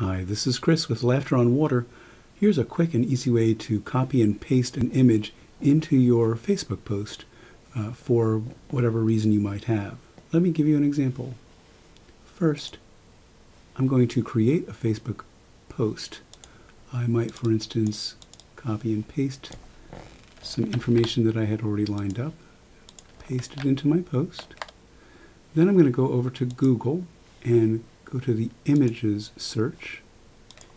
Hi, this is Chris with Laughter on Water. Here's a quick and easy way to copy and paste an image into your Facebook post uh, for whatever reason you might have. Let me give you an example. First, I'm going to create a Facebook post. I might, for instance, copy and paste some information that I had already lined up, paste it into my post. Then I'm going to go over to Google and go to the images search.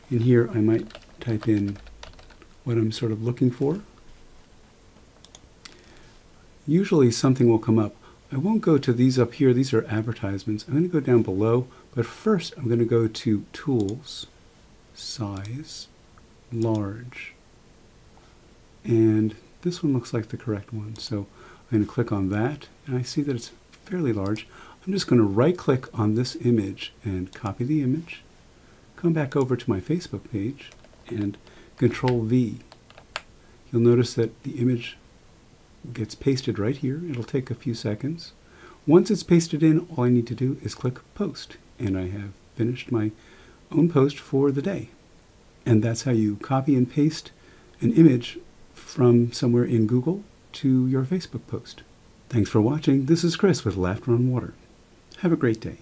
And here I might type in what I'm sort of looking for. Usually something will come up. I won't go to these up here. These are advertisements. I'm going to go down below, but first I'm going to go to Tools, Size, Large. And this one looks like the correct one. So I'm going to click on that, and I see that it's fairly large. I'm just going to right click on this image and copy the image, come back over to my Facebook page and control V. You'll notice that the image gets pasted right here. It'll take a few seconds. Once it's pasted in, all I need to do is click post and I have finished my own post for the day. And that's how you copy and paste an image from somewhere in Google to your Facebook post. Thanks for watching. This is Chris with Laughter on Water. Have a great day.